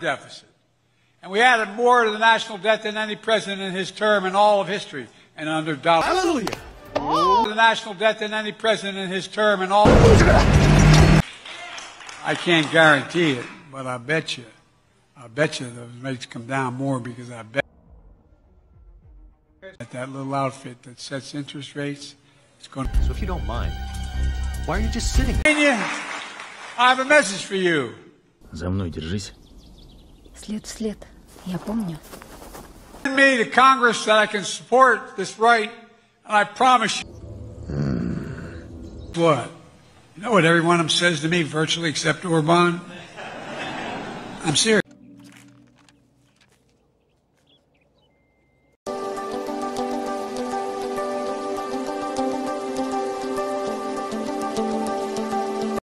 deficit. And we added more to the national debt than any president in his term in all of history. And under Donald Hallelujah. the national debt than any president in his term in all. I can't guarantee it, but I bet you, I bet you those rates come down more because I bet that that little outfit that sets interest rates is going to. So if you don't mind, why are you just sitting there? I have a message for you. За мной держись. След в след. Я помню. Send me to Congress that I can support this right, and I promise you. What? You know what every one of them says to me, virtually except Orban? I'm serious.